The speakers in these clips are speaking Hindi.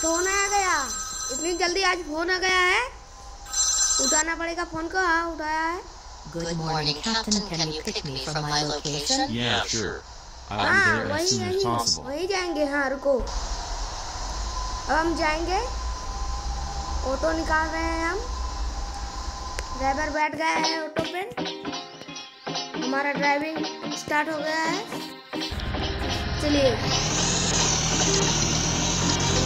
फ़ोन आ गया। इतनी जल्दी आज फ़ोन आ गया है। उठाना पड़ेगा फ़ोन को। हाँ उठाया है। Good morning, Captain. Can you pick me from my location? Yeah, sure. I'll हाँ be there as वही soon as possible. वही जाएँगे। हाँ रुको। अब हम जाएँगे। ऑटो निकाल रहे हैं हम। ड्राइवर बैठ गया है ऑटो पे। हमारा ड्राइविंग स्टार्ट हो गया है। चलिए।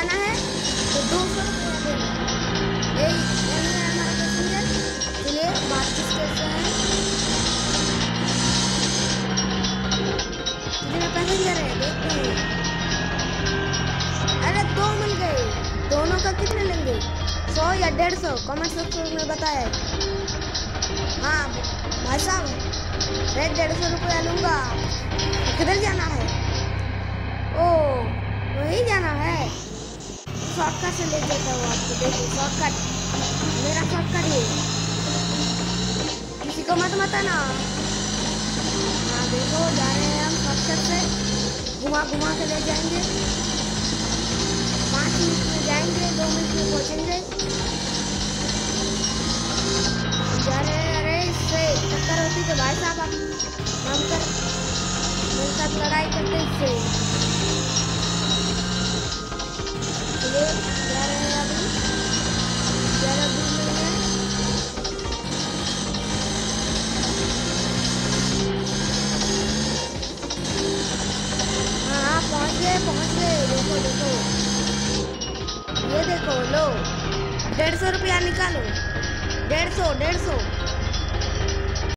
जाना है। तो दो सौ रुपया अरे, दो मिल गए। दोनों का कितने लेंगे? सौ या डेढ़ सौ? कमेंट में बताए। हाँ भाई साहब मैं डेढ़ सौ रुपया लूँगा। किधर जाना है? ओ, वही जाना है? शॉर्टकट से ले जाता हूँ आपको देखो शॉर्टकट मेरा शॉर्टकट ये किसी को मत बताना। हाँ देखो, जा रहे हैं हम शॉर्टकट से। घुमा घुमा के ले जाएँगे। पाँच मिनट में जाएँगे, दो मिनट में पहुँचेंगे। जा रहे हैं, अरे, इससे टक्कर होती तो भाई साहब आप हम साथ लड़ाई करते इससे। देखो देखो ये देखो लो। डेढ़ सौ रुपया निकालो। डेढ़ सौ डेढ़ सौ।